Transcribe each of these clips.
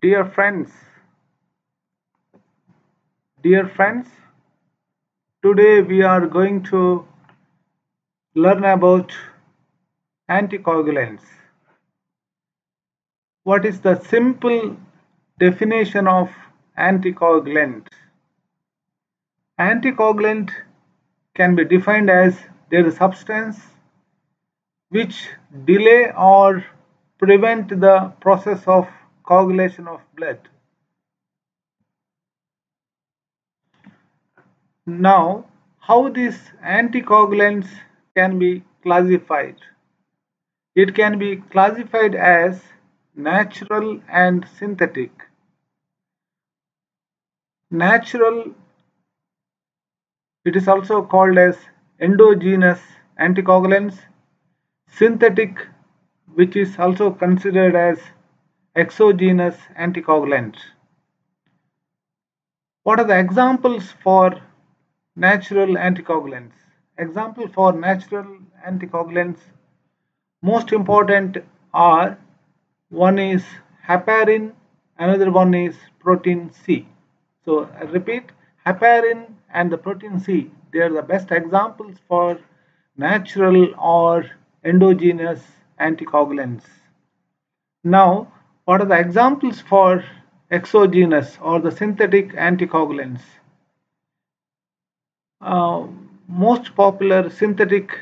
Dear friends, dear friends, today we are going to learn about anticoagulants. What is the simple definition of anticoagulant? Anticoagulant can be defined as a substance which delay or prevent the process of coagulation of blood. Now, how these anticoagulants can be classified? It can be classified as natural and synthetic. Natural, it is also called as endogenous anticoagulants. Synthetic, which is also considered as exogenous anticoagulants. What are the examples for natural anticoagulants? Example for natural anticoagulants, most important are one is heparin, another one is protein C. So I repeat, heparin and the protein C, they are the best examples for natural or endogenous anticoagulants. Now, what are the examples for exogenous or the synthetic anticoagulants? Uh, most popular synthetic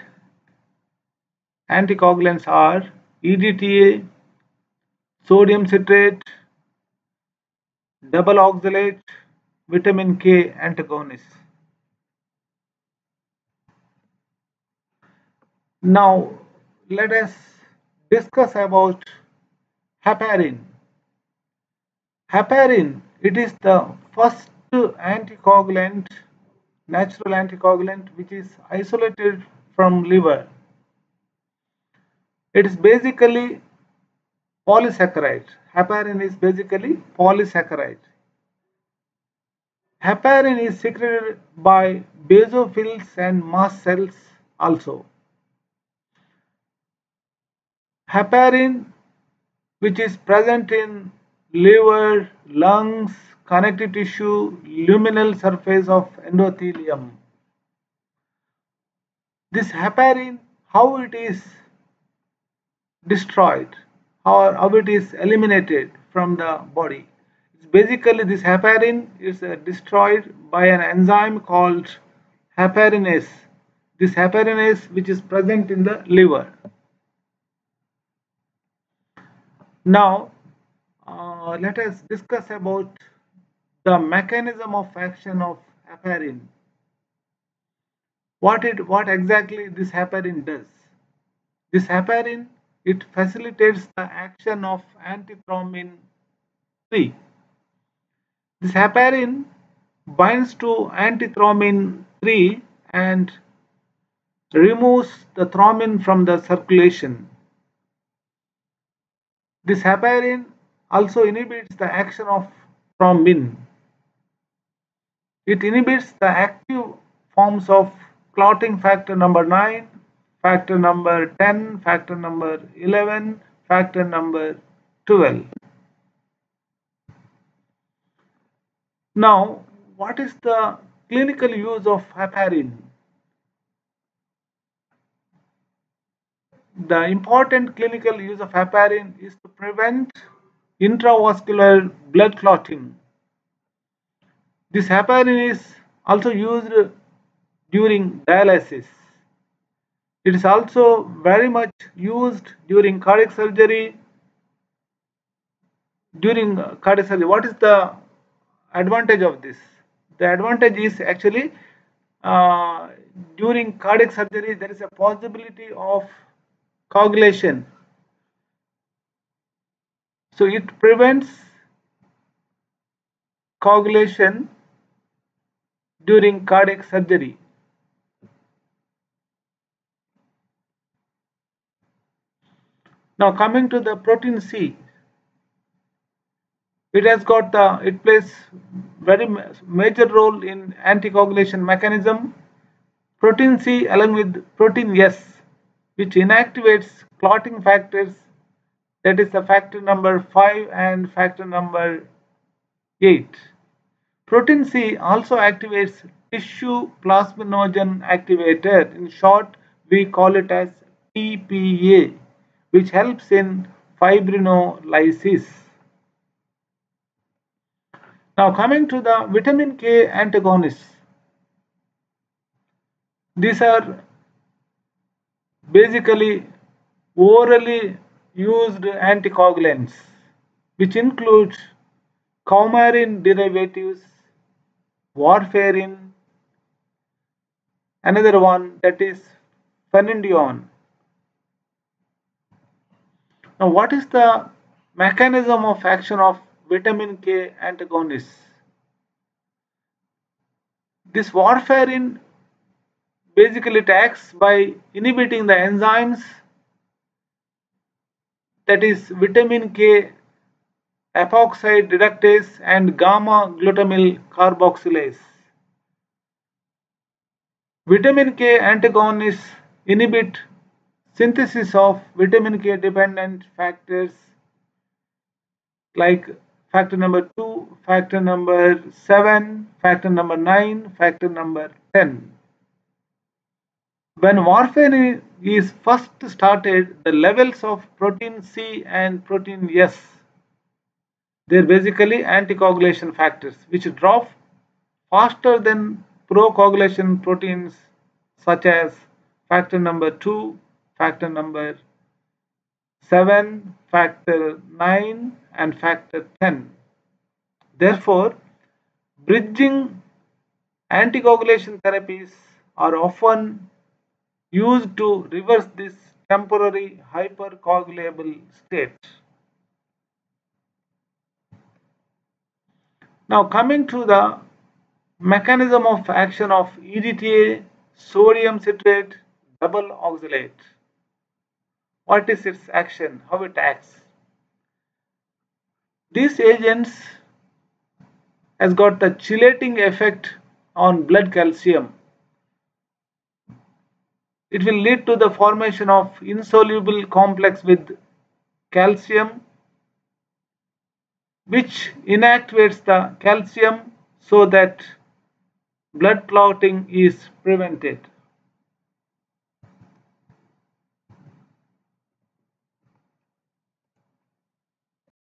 anticoagulants are EDTA, sodium citrate, double oxalate, vitamin K antagonists. Now let us discuss about heparin. Heparin, it is the first anticoagulant, natural anticoagulant which is isolated from liver. It is basically polysaccharide. Heparin is basically polysaccharide. Heparin is secreted by basophils and mast cells also. Heparin which is present in liver, lungs, connective tissue, luminal surface of endothelium. This heparin, how it is destroyed or how it is eliminated from the body. It's basically this heparin is uh, destroyed by an enzyme called heparinase. This heparinase which is present in the liver. Now, uh, let us discuss about the mechanism of action of heparin. What it, what exactly this heparin does? This heparin, it facilitates the action of antithrombin 3. This heparin binds to antithrombin 3 and removes the thrombin from the circulation this heparin also inhibits the action of thrombin. It inhibits the active forms of clotting factor number 9, factor number 10, factor number 11, factor number 12. Now, what is the clinical use of heparin? The important clinical use of heparin is to prevent intravascular blood clotting. This heparin is also used during dialysis. It is also very much used during cardiac surgery. During cardiac surgery, what is the advantage of this? The advantage is actually uh, during cardiac surgery there is a possibility of coagulation. So it prevents coagulation during cardiac surgery. Now coming to the protein C, it has got the, it plays very major role in anticoagulation mechanism. Protein C along with protein S which inactivates clotting factors that is the factor number 5 and factor number 8. Protein C also activates tissue plasminogen activator. In short, we call it as TPA, which helps in fibrinolysis. Now coming to the vitamin K antagonists. These are basically orally used anticoagulants which includes coumarin derivatives, warfarin, another one that is phenindione. Now what is the mechanism of action of vitamin K antagonists? This warfarin basically it acts by inhibiting the enzymes that is vitamin K epoxide reductase and gamma glutamyl carboxylase. Vitamin K antagonists inhibit synthesis of vitamin K dependent factors like factor number 2, factor number 7, factor number 9, factor number 10. When warfarin is first started, the levels of protein C and protein S, they're basically anticoagulation factors which drop faster than procoagulation proteins such as factor number 2, factor number 7, factor 9 and factor 10. Therefore, bridging anticoagulation therapies are often used to reverse this temporary hypercoagulable state. Now coming to the mechanism of action of EDTA sodium citrate double oxalate. What is its action? How it acts? These agents has got the chelating effect on blood calcium it will lead to the formation of insoluble complex with calcium which inactivates the calcium so that blood clotting is prevented.